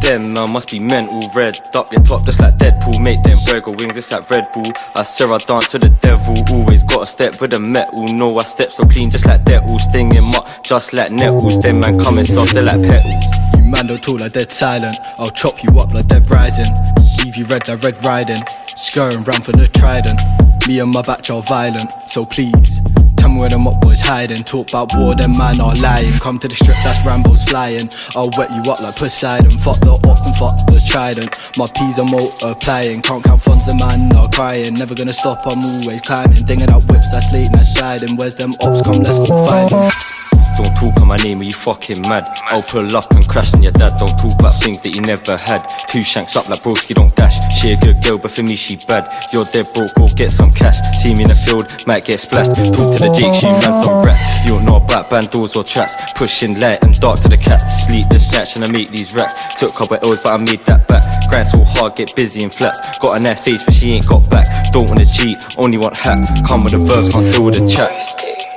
Them man must be mental red Up your top just like Deadpool Make them burger wings just like Red Bull I swear I dance with the devil Always got a step with the metal No I step so clean just like Deadpool Stinging up just like nettles Them man coming soft they like petals man don't talk like dead silent. I'll chop you up like dead rising. Leave you red like red riding. Scurrying round for the trident. Me and my batch are violent, so please. Tell me where them up boys hiding. Talk about war, them man are lying. Come to the strip, that's Rambo's flying. I'll wet you up like Poseidon. Fuck the ops and fuck the trident. My P's are multiplying. Can't count funds, the man are crying. Never gonna stop, I'm always climbing. Dinging out whips, that's late, that's gliding. Where's them ops? Come, let's go find them. Don't talk on my name, are you fucking mad? I'll pull up and crash on your dad. Don't talk about things that you never had. Two shanks up like broski, don't dash. She a good girl, but for me she bad. You're dead broke, go get some cash. See me in the field, might get splashed. Talk to the Jake, you man some rats. You don't know about bandos or traps. Pushing light and dark to the cats. Sleep the snatch and I make these racks. Took couple L's, but I made that back. Grind so hard, get busy in flats. Got a nice face, but she ain't got back. Don't want a G, only want hat. Come with the verbs, can't deal with the chat.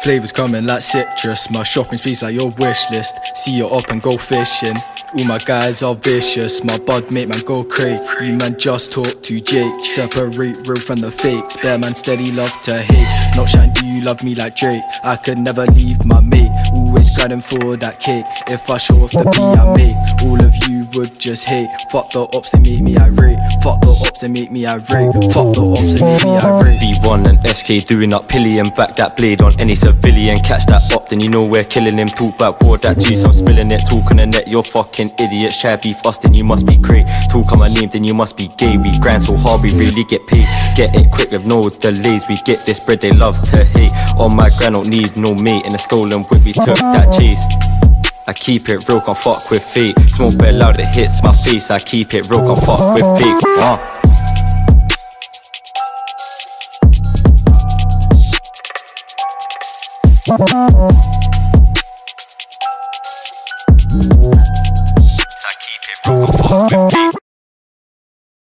Flavors coming like citrus. My shopping spree's like your wish list. See you up and go fishing. All my guys are vicious. My bud mate man go crazy. You man just talk to Jake. Separate real from the fakes. Bear man steady love to hate. Not shine, do you love me like Drake? I could never leave my mate. Always grinding for that cake. If I show off the P I make, all of you would just hate. Fuck the ops, they make me irate. Fuck the ops, they make me irate. Fuck the ops, they make me irate. B1 and SK doing up pilly and back that blade on any civilian. Catch that up, then you know we're killing him. Talk about war, that juice, I'm spilling it. Talk on the net, you're fucking idiots. Try beef you must be cray. Talk on my name, then you must be gay. We grind so hard, we really get paid. Get it quick with no delays. We get this bread, they love to hate. On my grind, don't need no mate. In a stolen whip, we took that chase. I keep it real, can't fuck with fate. Smoke bell loud, it hits my face. I keep it real, can't fuck with feet. Uh. I keep it real, can't fuck with